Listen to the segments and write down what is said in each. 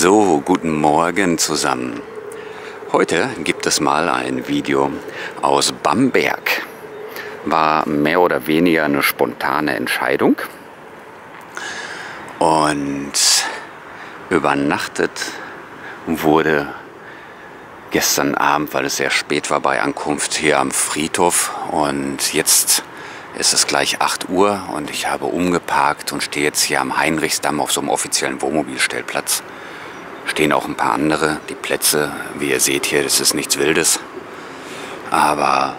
So, guten Morgen zusammen. Heute gibt es mal ein Video aus Bamberg. War mehr oder weniger eine spontane Entscheidung. Und übernachtet wurde gestern Abend, weil es sehr spät war bei Ankunft hier am Friedhof. Und jetzt ist es gleich 8 Uhr und ich habe umgeparkt und stehe jetzt hier am Heinrichsdamm auf so einem offiziellen Wohnmobilstellplatz stehen auch ein paar andere. Die Plätze, wie ihr seht hier, das ist nichts Wildes. Aber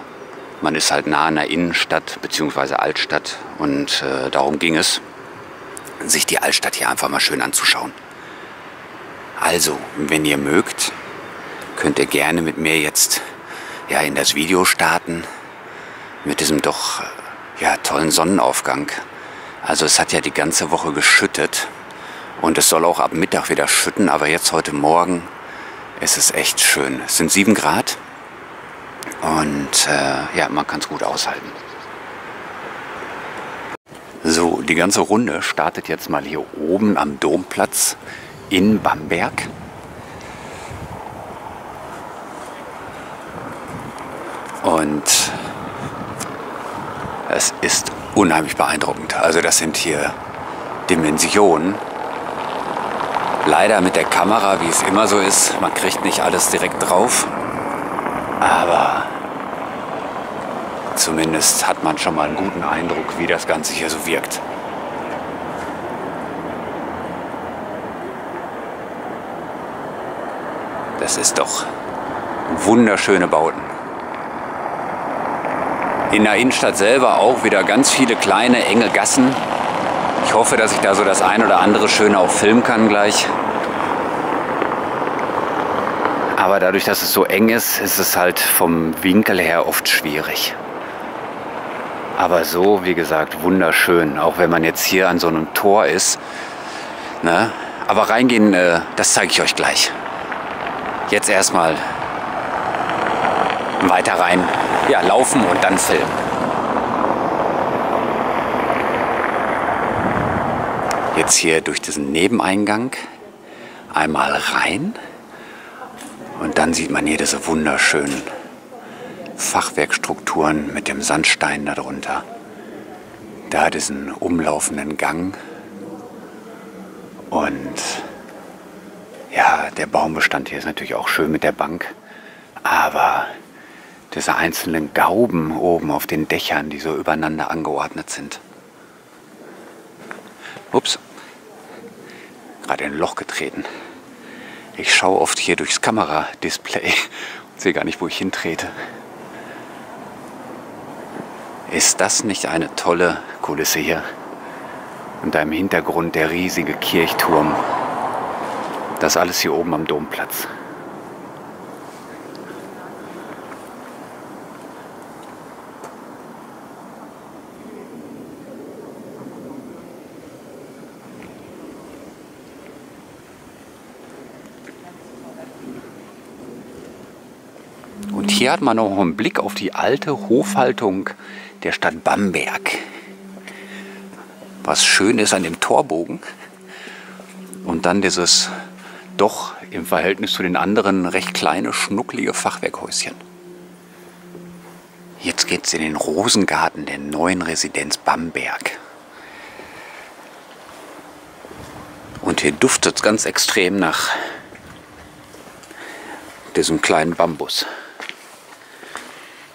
man ist halt nah an der Innenstadt bzw. Altstadt und äh, darum ging es, sich die Altstadt hier einfach mal schön anzuschauen. Also, wenn ihr mögt, könnt ihr gerne mit mir jetzt ja, in das Video starten mit diesem doch ja, tollen Sonnenaufgang. Also es hat ja die ganze Woche geschüttet und es soll auch ab Mittag wieder schütten, aber jetzt heute Morgen ist es echt schön. Es sind 7 Grad und äh, ja, man kann es gut aushalten. So, die ganze Runde startet jetzt mal hier oben am Domplatz in Bamberg. Und es ist unheimlich beeindruckend. Also das sind hier Dimensionen, Leider mit der Kamera, wie es immer so ist, man kriegt nicht alles direkt drauf. Aber zumindest hat man schon mal einen guten Eindruck, wie das Ganze hier so wirkt. Das ist doch wunderschöne Bauten. In der Innenstadt selber auch wieder ganz viele kleine, enge Gassen, ich hoffe, dass ich da so das ein oder andere Schöne auch filmen kann gleich. Aber dadurch, dass es so eng ist, ist es halt vom Winkel her oft schwierig. Aber so, wie gesagt, wunderschön. Auch wenn man jetzt hier an so einem Tor ist. Ne? Aber reingehen, äh, das zeige ich euch gleich. Jetzt erstmal weiter rein. Ja, laufen und dann filmen. jetzt hier durch diesen Nebeneingang einmal rein und dann sieht man hier diese wunderschönen Fachwerkstrukturen mit dem Sandstein darunter. Da diesen umlaufenden Gang und ja, der Baumbestand hier ist natürlich auch schön mit der Bank, aber diese einzelnen Gauben oben auf den Dächern, die so übereinander angeordnet sind. Ups gerade in ein Loch getreten. Ich schaue oft hier durchs Kameradisplay und sehe gar nicht, wo ich hintrete. Ist das nicht eine tolle Kulisse hier? Und da im Hintergrund der riesige Kirchturm. Das alles hier oben am Domplatz. Hier hat man noch einen Blick auf die alte Hofhaltung der Stadt Bamberg. Was schön ist an dem Torbogen. Und dann dieses doch im Verhältnis zu den anderen recht kleine, schnucklige Fachwerkhäuschen. Jetzt geht es in den Rosengarten der neuen Residenz Bamberg. Und hier duftet es ganz extrem nach diesem kleinen Bambus.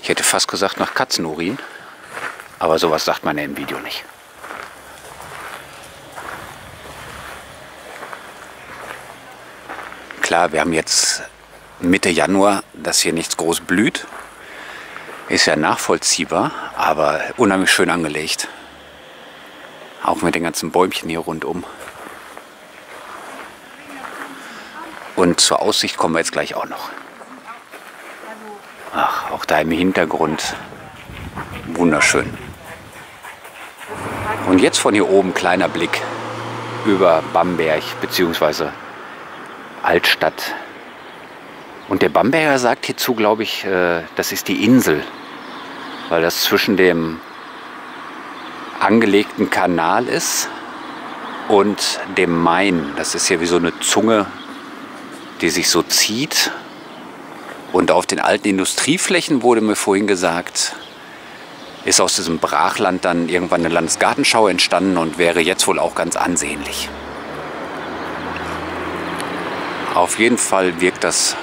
Ich hätte fast gesagt nach Katzenurin, aber sowas sagt man ja im Video nicht. Klar, wir haben jetzt Mitte Januar, dass hier nichts groß blüht. Ist ja nachvollziehbar, aber unheimlich schön angelegt. Auch mit den ganzen Bäumchen hier rundum. Und zur Aussicht kommen wir jetzt gleich auch noch. Ach, auch da im Hintergrund. Wunderschön. Und jetzt von hier oben kleiner Blick über Bamberg bzw. Altstadt. Und der Bamberger sagt hierzu, glaube ich, äh, das ist die Insel, weil das zwischen dem angelegten Kanal ist und dem Main. Das ist ja wie so eine Zunge die sich so zieht. Und auf den alten Industrieflächen wurde mir vorhin gesagt, ist aus diesem Brachland dann irgendwann eine Landesgartenschau entstanden und wäre jetzt wohl auch ganz ansehnlich. Auf jeden Fall wirkt das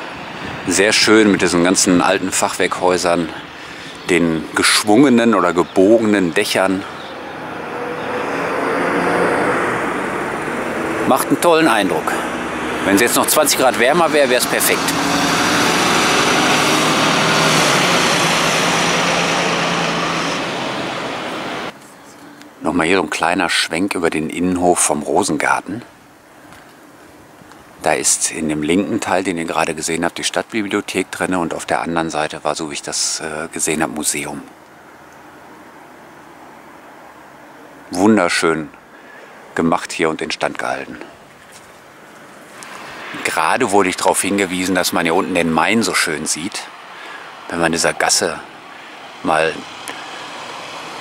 sehr schön mit diesen ganzen alten Fachwerkhäusern, den geschwungenen oder gebogenen Dächern. Macht einen tollen Eindruck. Wenn es jetzt noch 20 Grad wärmer wäre, wäre es perfekt. Nochmal hier so ein kleiner Schwenk über den Innenhof vom Rosengarten. Da ist in dem linken Teil, den ihr gerade gesehen habt, die Stadtbibliothek drin und auf der anderen Seite war, so wie ich das äh, gesehen habe, Museum. Wunderschön gemacht hier und instand gehalten. Gerade wurde ich darauf hingewiesen, dass man hier unten den Main so schön sieht. Wenn man dieser Gasse mal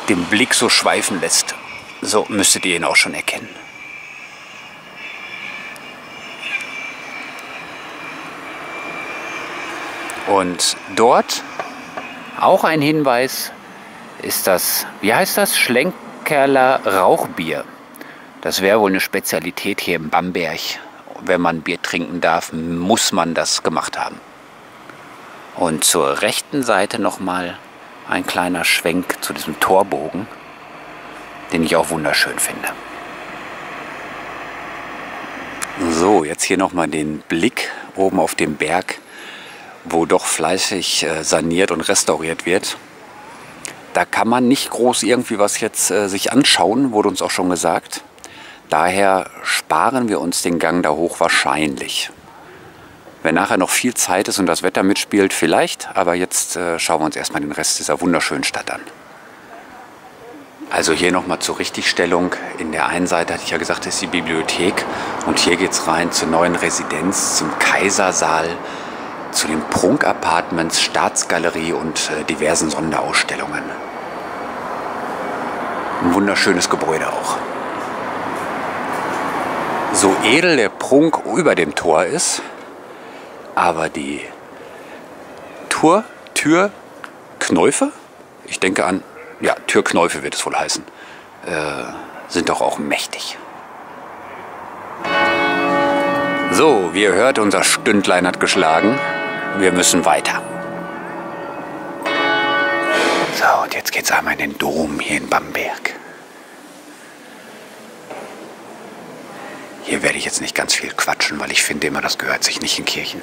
den Blick so schweifen lässt, so müsstet ihr ihn auch schon erkennen. Und dort auch ein Hinweis ist das, wie heißt das? Schlenkerler Rauchbier. Das wäre wohl eine Spezialität hier im Bamberg. Wenn man Bier trinken darf, muss man das gemacht haben. Und zur rechten Seite nochmal ein kleiner Schwenk zu diesem Torbogen, den ich auch wunderschön finde. So, jetzt hier nochmal den Blick oben auf den Berg wo doch fleißig äh, saniert und restauriert wird. Da kann man nicht groß irgendwie was jetzt äh, sich anschauen, wurde uns auch schon gesagt. Daher sparen wir uns den Gang da hoch wahrscheinlich. Wenn nachher noch viel Zeit ist und das Wetter mitspielt, vielleicht, aber jetzt äh, schauen wir uns erstmal den Rest dieser wunderschönen Stadt an. Also hier nochmal zur Richtigstellung. In der einen Seite hatte ich ja gesagt, ist die Bibliothek und hier geht es rein zur neuen Residenz, zum Kaisersaal zu den Prunk-Apartments, Staatsgalerie und äh, diversen Sonderausstellungen. Ein wunderschönes Gebäude auch. So edel der Prunk über dem Tor ist, aber die Tour, Tür, Knäufe, ich denke an, ja, Türknäufe wird es wohl heißen, äh, sind doch auch mächtig. So, wie ihr hört, unser Stündlein hat geschlagen. Wir müssen weiter. So, und jetzt geht's einmal in den Dom hier in Bamberg. Hier werde ich jetzt nicht ganz viel quatschen, weil ich finde immer, das gehört sich nicht in Kirchen.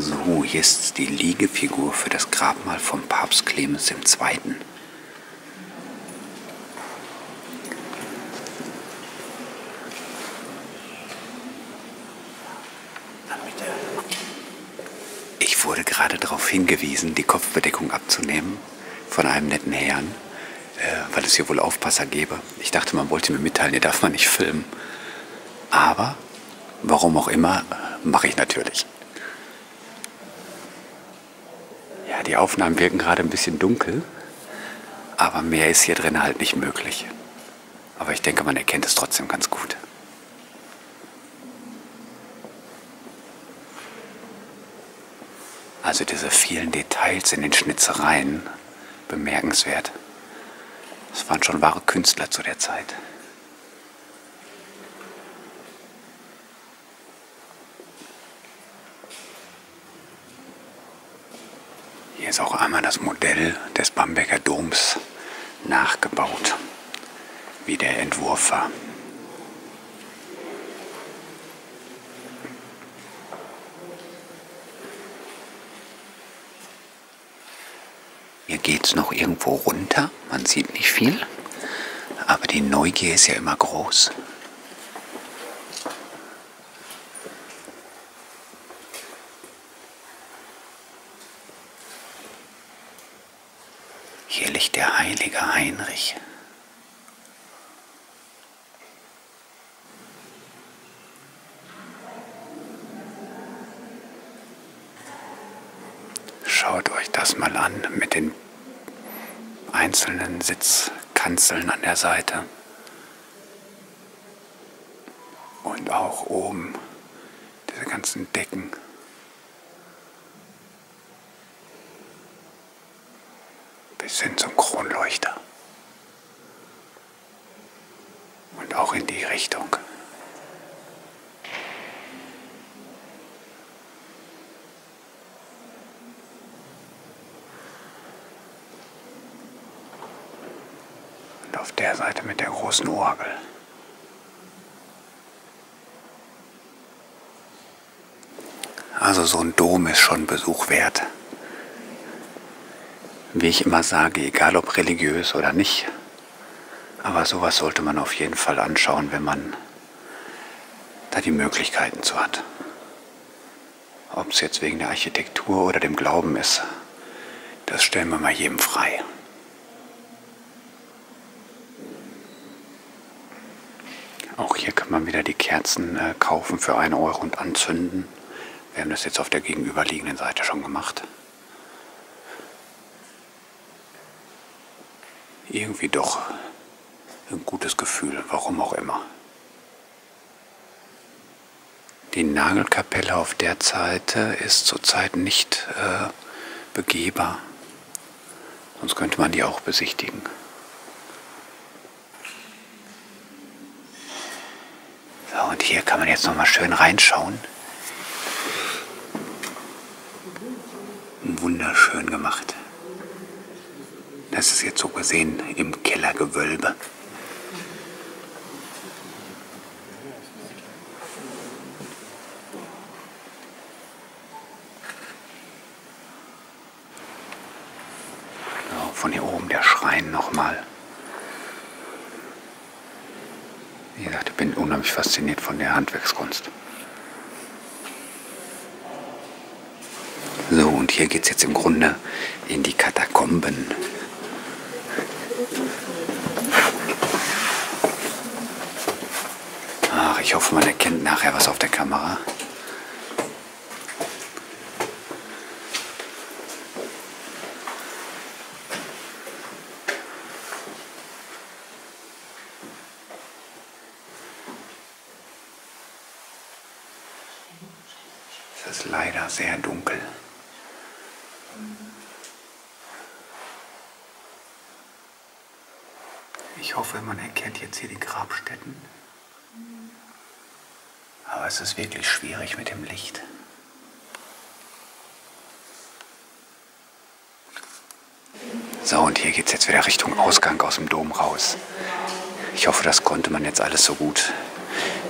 So, hier ist die Liegefigur für das Grabmal von Papst Clemens II. gerade darauf hingewiesen, die Kopfbedeckung abzunehmen von einem netten Herrn, äh, weil es hier wohl Aufpasser gäbe. Ich dachte, man wollte mir mitteilen, hier darf man nicht filmen. Aber, warum auch immer, mache ich natürlich. Ja, die Aufnahmen wirken gerade ein bisschen dunkel, aber mehr ist hier drin halt nicht möglich. Aber ich denke, man erkennt es trotzdem ganz gut. Also diese vielen Details in den Schnitzereien, bemerkenswert. Das waren schon wahre Künstler zu der Zeit. Hier auch einmal das Modell des Bamberger Doms nachgebaut, wie der Entwurf war. Hier geht es noch irgendwo runter. Man sieht nicht viel. Aber die Neugier ist ja immer groß. Hier liegt der heilige Heinrich. Schaut euch das mal an mit den einzelnen Sitzkreisen Kanzeln an der Seite. Und auch oben diese ganzen Decken. Bis hin zum Kronleuchter. Und auch in die Richtung. Und auf der Seite mit der großen Orgel. Also so ein Dom ist schon Besuch wert. Wie ich immer sage, egal ob religiös oder nicht. Aber sowas sollte man auf jeden Fall anschauen, wenn man da die Möglichkeiten zu hat. Ob es jetzt wegen der Architektur oder dem Glauben ist, das stellen wir mal jedem frei. Auch hier kann man wieder die Kerzen äh, kaufen für 1 Euro und anzünden. Wir haben das jetzt auf der gegenüberliegenden Seite schon gemacht. Irgendwie doch ein gutes Gefühl, warum auch immer. Die Nagelkapelle auf der Seite ist zurzeit nicht äh, begehbar. Sonst könnte man die auch besichtigen. So, und hier kann man jetzt noch mal schön reinschauen. Wunderschön gemacht. Das ist jetzt so gesehen im Kellergewölbe. So, von hier oben der Schrein nochmal. Wie gesagt, ich bin unheimlich fasziniert von der Handwerkskunst. So, und hier geht es jetzt im Grunde in die Katakomben. Ach, ich hoffe, man erkennt nachher was auf der Kamera. Es ist leider sehr dunkel. Ich hoffe, man erkennt jetzt hier die Grabstätten. Aber es ist wirklich schwierig mit dem Licht. So, und hier geht es jetzt wieder Richtung Ausgang aus dem Dom raus. Ich hoffe, das konnte man jetzt alles so gut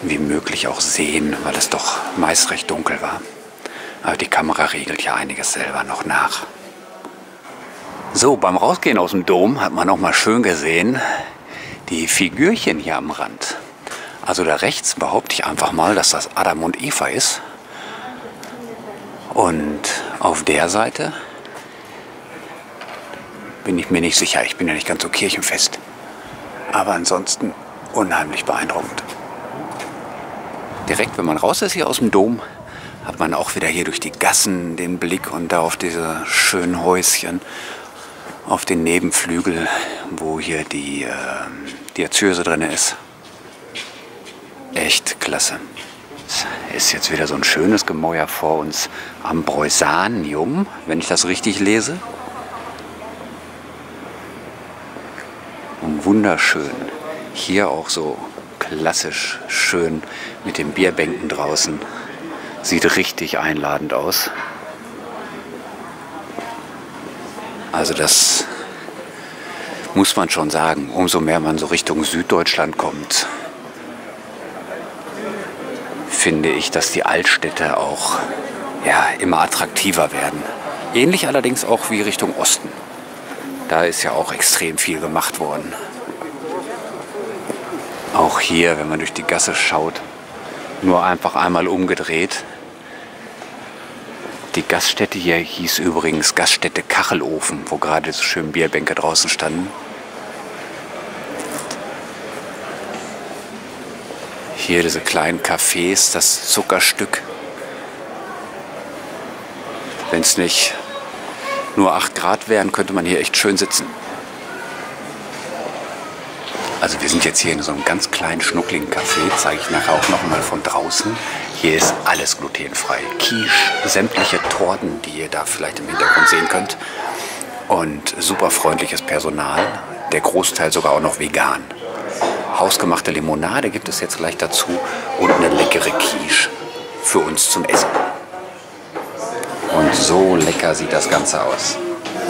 wie möglich auch sehen, weil es doch meist recht dunkel war. Aber die Kamera regelt ja einiges selber noch nach. So, beim Rausgehen aus dem Dom hat man noch mal schön gesehen, die Figürchen hier am Rand. Also da rechts behaupte ich einfach mal, dass das Adam und Eva ist. Und auf der Seite bin ich mir nicht sicher. Ich bin ja nicht ganz so kirchenfest. Aber ansonsten unheimlich beeindruckend. Direkt, wenn man raus ist hier aus dem Dom, hat man auch wieder hier durch die Gassen den Blick und da auf diese schönen Häuschen, auf den Nebenflügel, wo hier die äh, Diözese drin ist. Echt klasse. Es ist jetzt wieder so ein schönes Gemäuer vor uns am Breusanium, wenn ich das richtig lese. Und wunderschön. Hier auch so klassisch schön mit den Bierbänken draußen. Sieht richtig einladend aus. Also das muss man schon sagen. Umso mehr man so Richtung Süddeutschland kommt, finde ich, dass die Altstädte auch ja, immer attraktiver werden. Ähnlich allerdings auch wie Richtung Osten. Da ist ja auch extrem viel gemacht worden. Auch hier, wenn man durch die Gasse schaut, nur einfach einmal umgedreht. Die Gaststätte hier hieß übrigens Gaststätte Kachelofen, wo gerade so schön Bierbänke draußen standen. Hier diese kleinen Cafés, das Zuckerstück. Wenn es nicht nur 8 Grad wären, könnte man hier echt schön sitzen. Also wir sind jetzt hier in so einem ganz kleinen schnuckligen Café, zeige ich nachher auch noch mal von draußen. Hier ist alles glutenfrei. Quiche, sämtliche Torten, die ihr da vielleicht im Hintergrund sehen könnt. Und super freundliches Personal, der Großteil sogar auch noch vegan. Hausgemachte Limonade gibt es jetzt gleich dazu und eine leckere Quiche für uns zum Essen. Und so lecker sieht das Ganze aus.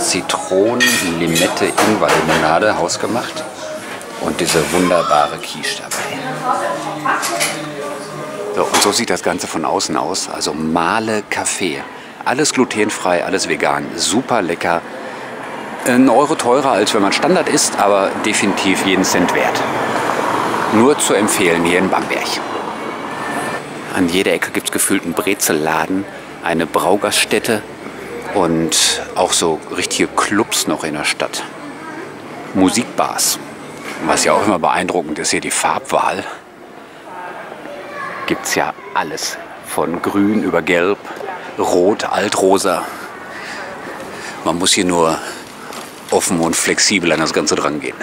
Zitronen, Limette, Ingwer-Limonade, hausgemacht und diese wunderbare Quiche dabei. So, und so sieht das Ganze von außen aus. Also Male Kaffee. Alles glutenfrei, alles vegan. Super lecker. Ein Euro teurer, als wenn man Standard isst, aber definitiv jeden Cent wert. Nur zu empfehlen hier in Bamberg. An jeder Ecke gibt es gefühlt einen Brezelladen, eine Braugaststätte und auch so richtige Clubs noch in der Stadt. Musikbars. Was ja auch immer beeindruckend ist, hier die Farbwahl. Gibt es ja alles. Von grün über gelb, rot, altrosa. Man muss hier nur offen und flexibel an das Ganze dran gehen.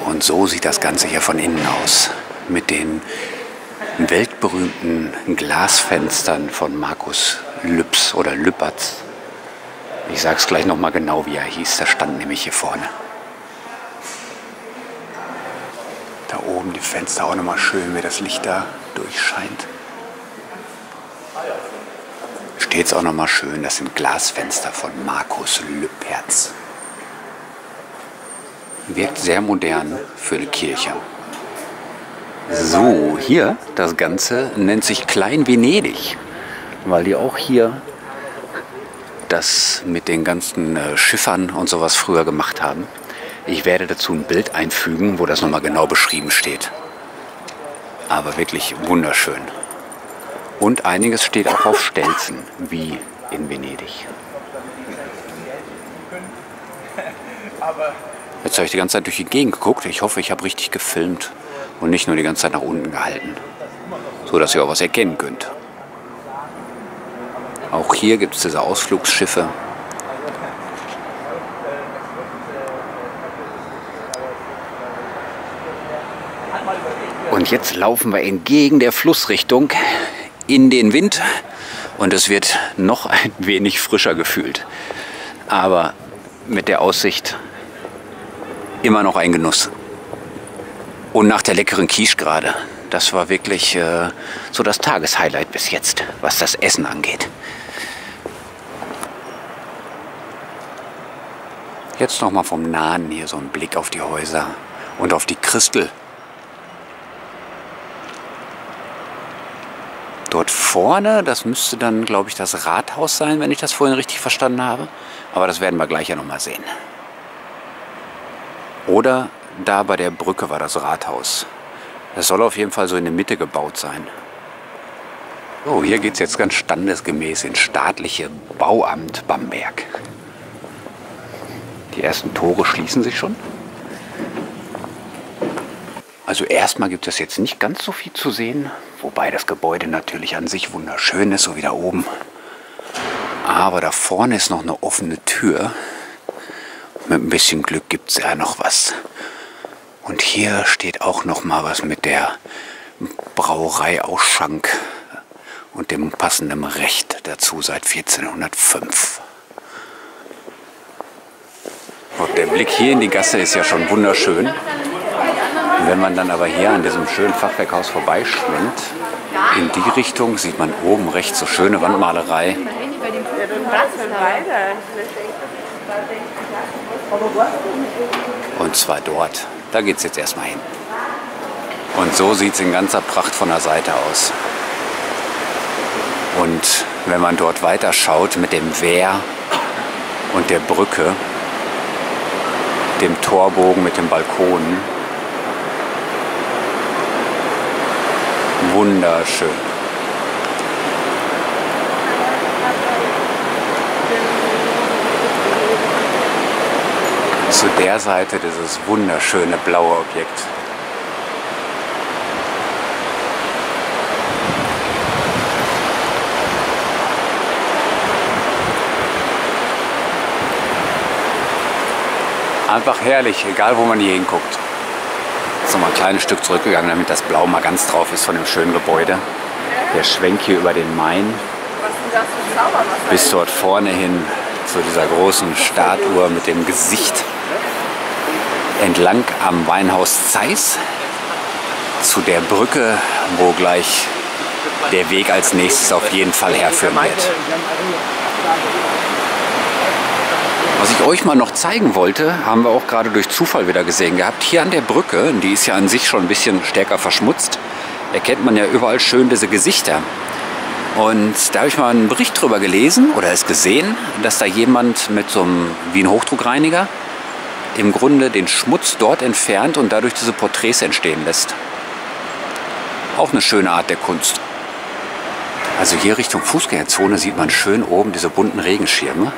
Und so sieht das Ganze hier von innen aus. Mit den weltberühmten Glasfenstern von Markus Lübs oder Lüppertz. Ich sage es gleich nochmal genau, wie er hieß. Der stand nämlich hier vorne. Da oben die Fenster auch nochmal schön, wie das Licht da durchscheint. Steht es auch nochmal schön, das sind Glasfenster von Markus Lüppertz. Wirkt sehr modern für eine Kirche. So, hier, das Ganze nennt sich Klein Venedig, weil die auch hier das mit den ganzen äh, Schiffern und sowas früher gemacht haben. Ich werde dazu ein Bild einfügen, wo das nochmal genau beschrieben steht. Aber wirklich wunderschön. Und einiges steht auch auf Stelzen, wie in Venedig. Jetzt habe ich die ganze Zeit durch die Gegend geguckt. Ich hoffe, ich habe richtig gefilmt und nicht nur die ganze Zeit nach unten gehalten. So dass ihr auch was erkennen könnt. Auch hier gibt es diese Ausflugsschiffe. Und jetzt laufen wir entgegen der Flussrichtung in den Wind und es wird noch ein wenig frischer gefühlt. Aber mit der Aussicht immer noch ein Genuss. Und nach der leckeren Quiche gerade. Das war wirklich äh, so das Tageshighlight bis jetzt, was das Essen angeht. Jetzt noch mal vom Nahen hier so ein Blick auf die Häuser und auf die Christel. Dort vorne, das müsste dann, glaube ich, das Rathaus sein, wenn ich das vorhin richtig verstanden habe. Aber das werden wir gleich ja noch mal sehen. Oder da bei der Brücke war das Rathaus. Das soll auf jeden Fall so in der Mitte gebaut sein. So, hier geht es jetzt ganz standesgemäß ins staatliche Bauamt Bamberg. Die ersten Tore schließen sich schon. Also erstmal gibt es jetzt nicht ganz so viel zu sehen, wobei das Gebäude natürlich an sich wunderschön ist, so wie da oben. Aber da vorne ist noch eine offene Tür. Mit ein bisschen Glück gibt es ja noch was. Und hier steht auch noch mal was mit der Brauerei Ausschank und dem passenden Recht dazu seit 1405. Und der Blick hier in die Gasse ist ja schon wunderschön. Wenn man dann aber hier an diesem schönen Fachwerkhaus vorbeischwenkt, in die Richtung sieht man oben rechts so schöne Wandmalerei. Und zwar dort. Da geht es jetzt erstmal hin. Und so sieht es in ganzer Pracht von der Seite aus. Und wenn man dort weiter schaut mit dem Wehr und der Brücke, dem Torbogen mit den Balkonen, wunderschön. zu der Seite dieses wunderschöne blaue Objekt. Einfach herrlich, egal wo man hier hinguckt. Jetzt nochmal ein kleines Stück zurückgegangen, damit das Blau mal ganz drauf ist von dem schönen Gebäude. Der Schwenk hier über den Main bis dort vorne hin zu dieser großen Statue mit dem Gesicht entlang am Weinhaus Zeiss zu der Brücke, wo gleich der Weg als nächstes auf jeden Fall herführen wird. Was ich euch mal noch zeigen wollte, haben wir auch gerade durch Zufall wieder gesehen gehabt. Hier an der Brücke, die ist ja an sich schon ein bisschen stärker verschmutzt, erkennt man ja überall schön diese Gesichter. Und da habe ich mal einen Bericht drüber gelesen oder es gesehen, dass da jemand mit so einem wie ein Hochdruckreiniger im Grunde den Schmutz dort entfernt und dadurch diese Porträts entstehen lässt. Auch eine schöne Art der Kunst. Also hier Richtung Fußgängerzone sieht man schön oben diese bunten Regenschirme,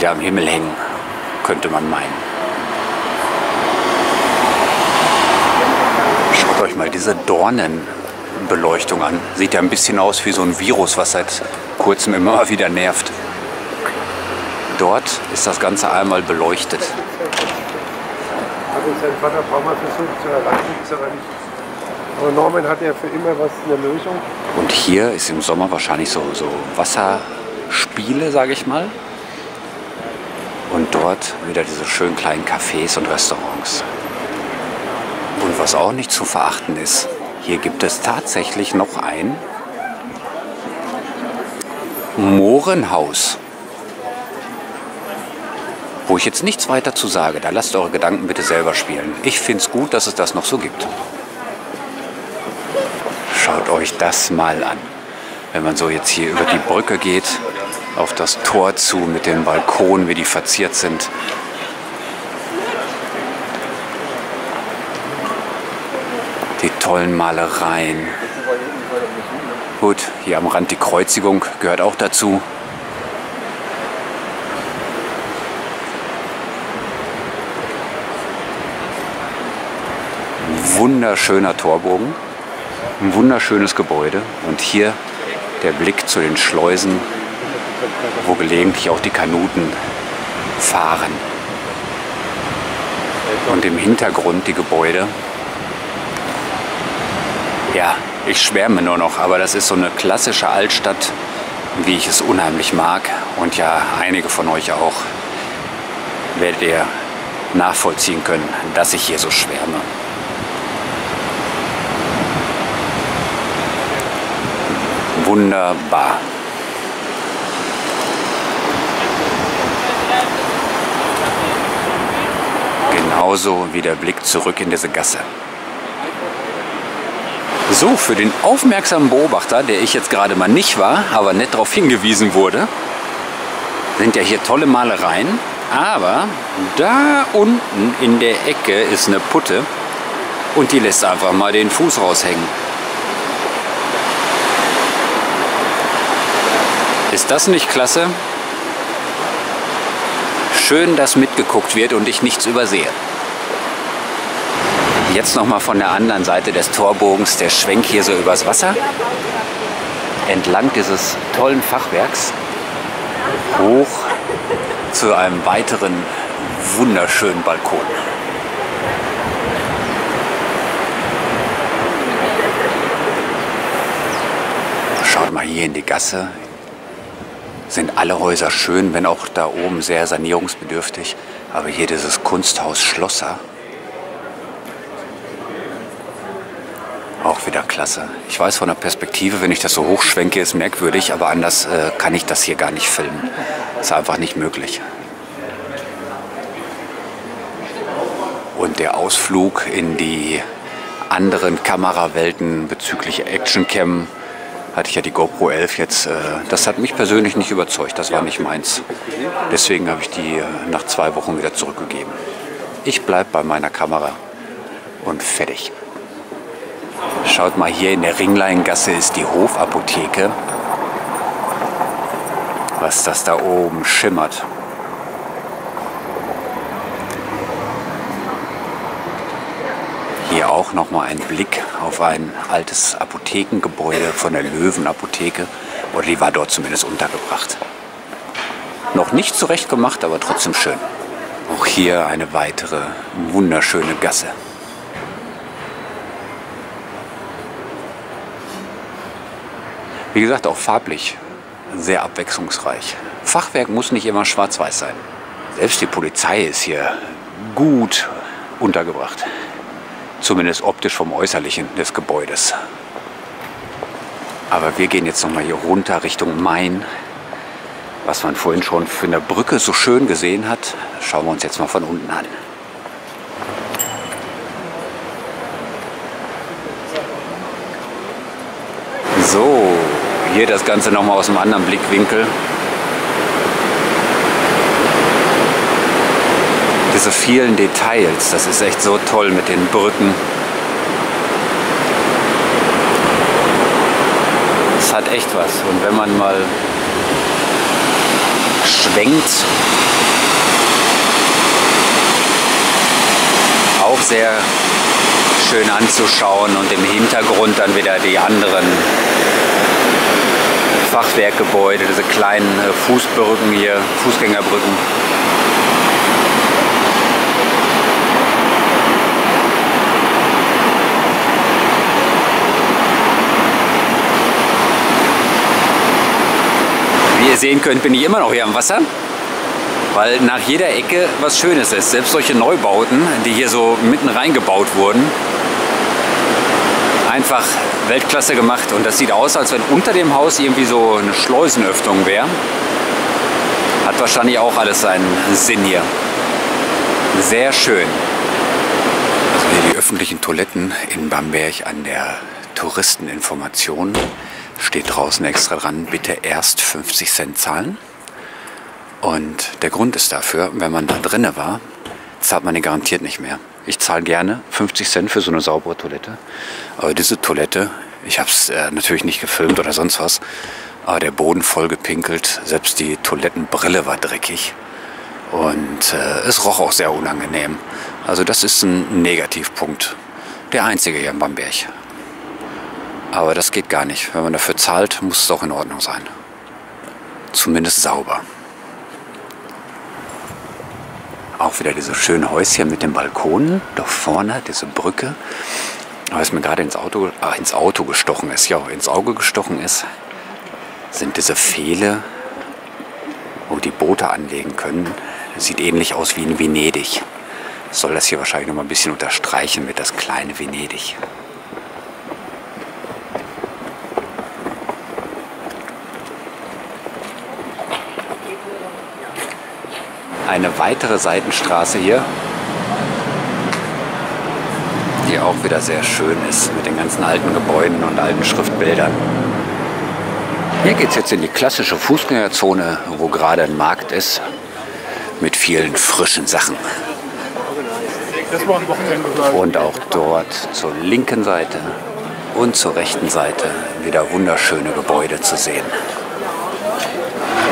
die am Himmel hängen, könnte man meinen. Schaut euch mal diese Dornenbeleuchtung an. Sieht ja ein bisschen aus wie so ein Virus, was seit kurzem immer wieder nervt. Dort ist das Ganze einmal beleuchtet. Hat uns sein Vater Mal versucht zu erreichen, ist aber nicht. Aber Norman hat ja für immer was eine Lösung. Und hier ist im Sommer wahrscheinlich so, so Wasserspiele, sage ich mal. Und dort wieder diese schönen kleinen Cafés und Restaurants. Und was auch nicht zu verachten ist, hier gibt es tatsächlich noch ein Mohrenhaus. Wo ich jetzt nichts weiter zu sage, da lasst eure Gedanken bitte selber spielen. Ich finde es gut, dass es das noch so gibt. Schaut euch das mal an. Wenn man so jetzt hier über die Brücke geht, auf das Tor zu mit den Balkonen, wie die verziert sind. Die tollen Malereien. Gut, hier am Rand die Kreuzigung gehört auch dazu. wunderschöner Torbogen, ein wunderschönes Gebäude und hier der Blick zu den Schleusen, wo gelegentlich auch die Kanuten fahren. Und im Hintergrund die Gebäude. Ja, ich schwärme nur noch, aber das ist so eine klassische Altstadt, wie ich es unheimlich mag und ja einige von euch auch werdet ihr nachvollziehen können, dass ich hier so schwärme. wunderbar. Genauso wie der Blick zurück in diese Gasse. So, für den aufmerksamen Beobachter, der ich jetzt gerade mal nicht war, aber nett darauf hingewiesen wurde, sind ja hier tolle Malereien. Aber da unten in der Ecke ist eine Putte und die lässt einfach mal den Fuß raushängen. Ist das nicht klasse? Schön, dass mitgeguckt wird und ich nichts übersehe. Jetzt nochmal von der anderen Seite des Torbogens der Schwenk hier so übers Wasser. Entlang dieses tollen Fachwerks. Hoch zu einem weiteren wunderschönen Balkon. Schaut mal hier in die Gasse, sind alle Häuser schön, wenn auch da oben sehr sanierungsbedürftig. Aber hier dieses Kunsthaus Schlosser, klasse. Ich weiß von der Perspektive, wenn ich das so hochschwenke, ist merkwürdig, aber anders äh, kann ich das hier gar nicht filmen. Ist einfach nicht möglich. Und der Ausflug in die anderen Kamerawelten bezüglich Actioncam hatte ich ja die GoPro 11 jetzt. Äh, das hat mich persönlich nicht überzeugt, das war nicht meins. Deswegen habe ich die äh, nach zwei Wochen wieder zurückgegeben. Ich bleibe bei meiner Kamera und fertig. Schaut mal, hier in der Ringleingasse ist die Hofapotheke. Was das da oben schimmert. Hier auch nochmal ein Blick auf ein altes Apothekengebäude von der Löwenapotheke. Oder die war dort zumindest untergebracht. Noch nicht zurecht gemacht, aber trotzdem schön. Auch hier eine weitere wunderschöne Gasse. Wie gesagt, auch farblich sehr abwechslungsreich. Fachwerk muss nicht immer schwarz-weiß sein. Selbst die Polizei ist hier gut untergebracht. Zumindest optisch vom Äußerlichen des Gebäudes. Aber wir gehen jetzt nochmal hier runter Richtung Main. Was man vorhin schon für eine Brücke so schön gesehen hat, schauen wir uns jetzt mal von unten an. So, hier das Ganze nochmal aus einem anderen Blickwinkel. Diese vielen Details, das ist echt so toll mit den Brücken. Es hat echt was. Und wenn man mal schwenkt, auch sehr schön anzuschauen und im Hintergrund dann wieder die anderen Fachwerkgebäude, diese kleinen äh, Fußbrücken hier, Fußgängerbrücken. Wie ihr sehen könnt, bin ich immer noch hier am Wasser, weil nach jeder Ecke was Schönes ist. Selbst solche Neubauten, die hier so mitten reingebaut wurden, einfach Weltklasse gemacht. Und das sieht aus, als wenn unter dem Haus irgendwie so eine Schleusenöffnung wäre. Hat wahrscheinlich auch alles seinen Sinn hier. Sehr schön. Also hier die öffentlichen Toiletten in Bamberg an der Touristeninformation. Steht draußen extra dran, bitte erst 50 Cent zahlen. Und der Grund ist dafür, wenn man da drinne war, zahlt man den garantiert nicht mehr. Ich zahle gerne 50 Cent für so eine saubere Toilette. Aber diese Toilette, ich habe es äh, natürlich nicht gefilmt oder sonst was, aber der Boden voll gepinkelt, selbst die Toilettenbrille war dreckig. Und äh, es roch auch sehr unangenehm. Also das ist ein Negativpunkt. Der einzige hier in Bamberg. Aber das geht gar nicht. Wenn man dafür zahlt, muss es auch in Ordnung sein. Zumindest sauber. Auch wieder diese schönen Häuschen mit dem Balkon. Da vorne diese Brücke. Was mir gerade ins Auto, ach, ins Auto gestochen ist, ja, ins Auge gestochen ist, sind diese Pfähle, wo die Boote anlegen können. Sieht ähnlich aus wie in Venedig. Soll das hier wahrscheinlich noch mal ein bisschen unterstreichen mit das kleine Venedig. Eine weitere Seitenstraße hier, die auch wieder sehr schön ist mit den ganzen alten Gebäuden und alten Schriftbildern. Hier geht es jetzt in die klassische Fußgängerzone, wo gerade ein Markt ist mit vielen frischen Sachen. Und auch dort zur linken Seite und zur rechten Seite wieder wunderschöne Gebäude zu sehen.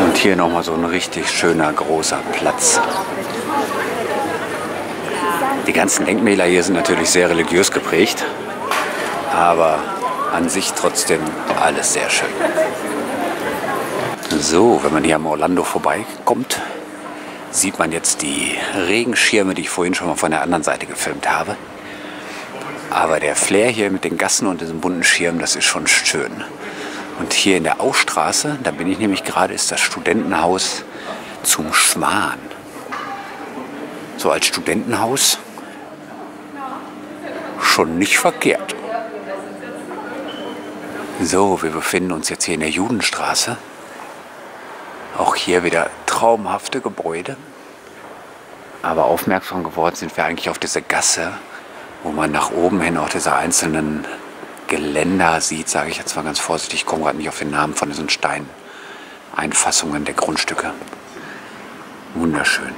Und hier nochmal so ein richtig schöner großer Platz. Die ganzen Denkmäler hier sind natürlich sehr religiös geprägt, aber an sich trotzdem alles sehr schön. So, wenn man hier am Orlando vorbeikommt, sieht man jetzt die Regenschirme, die ich vorhin schon mal von der anderen Seite gefilmt habe. Aber der Flair hier mit den Gassen und diesem bunten Schirm, das ist schon schön. Und hier in der Ausstraße, da bin ich nämlich gerade, ist das Studentenhaus zum Schwan. So als Studentenhaus schon nicht verkehrt. So, wir befinden uns jetzt hier in der Judenstraße. Auch hier wieder traumhafte Gebäude. Aber aufmerksam geworden sind wir eigentlich auf diese Gasse, wo man nach oben hin auch diese einzelnen Geländer sieht, sage ich jetzt mal ganz vorsichtig, ich komme gerade nicht auf den Namen von diesen Steineinfassungen der Grundstücke. Wunderschön.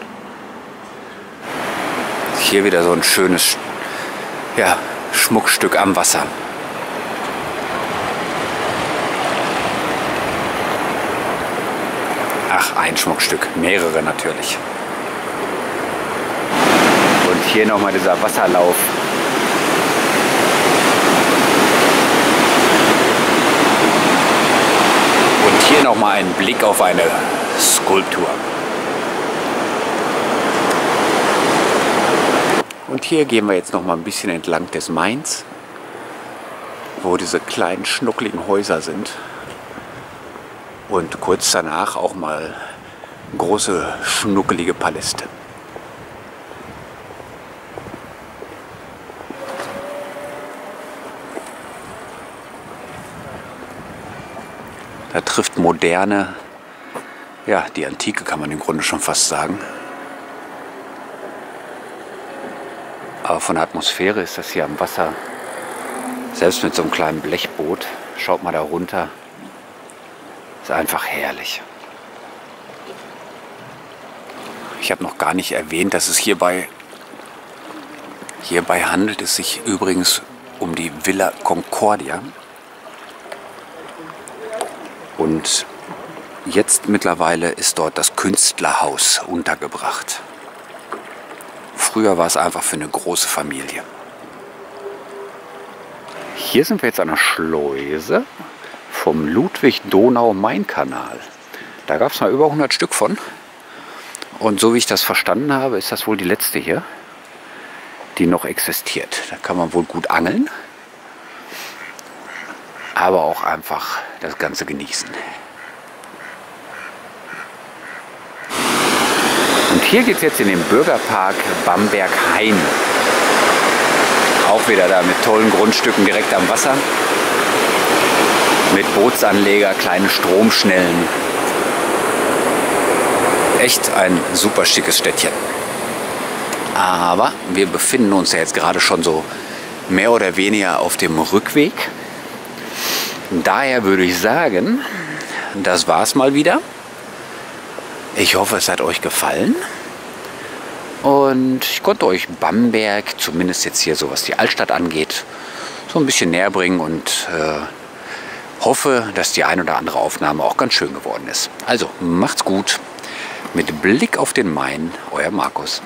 Hier wieder so ein schönes ja, Schmuckstück am Wasser. Ach, ein Schmuckstück, mehrere natürlich. Und hier nochmal dieser Wasserlauf hier nochmal einen Blick auf eine Skulptur. Und hier gehen wir jetzt noch mal ein bisschen entlang des Mains, wo diese kleinen schnuckligen Häuser sind. Und kurz danach auch mal große schnuckelige Paläste. Da trifft moderne, ja, die Antike kann man im Grunde schon fast sagen. Aber von der Atmosphäre ist das hier am Wasser, selbst mit so einem kleinen Blechboot, schaut mal da runter, ist einfach herrlich. Ich habe noch gar nicht erwähnt, dass es hierbei, hierbei handelt es sich übrigens um die Villa Concordia. Und jetzt mittlerweile ist dort das Künstlerhaus untergebracht. Früher war es einfach für eine große Familie. Hier sind wir jetzt an der Schleuse vom Ludwig-Donau-Main-Kanal. Da gab es mal über 100 Stück von. Und so wie ich das verstanden habe, ist das wohl die letzte hier, die noch existiert. Da kann man wohl gut angeln aber auch einfach das Ganze genießen. Und hier geht es jetzt in den Bürgerpark Bamberg-Hain. Auch wieder da mit tollen Grundstücken direkt am Wasser. Mit Bootsanleger, kleinen Stromschnellen. Echt ein super schickes Städtchen. Aber wir befinden uns ja jetzt gerade schon so mehr oder weniger auf dem Rückweg. Daher würde ich sagen, das war's mal wieder. Ich hoffe, es hat euch gefallen. Und ich konnte euch Bamberg, zumindest jetzt hier so was die Altstadt angeht, so ein bisschen näher bringen und äh, hoffe, dass die ein oder andere Aufnahme auch ganz schön geworden ist. Also macht's gut. Mit Blick auf den Main, euer Markus.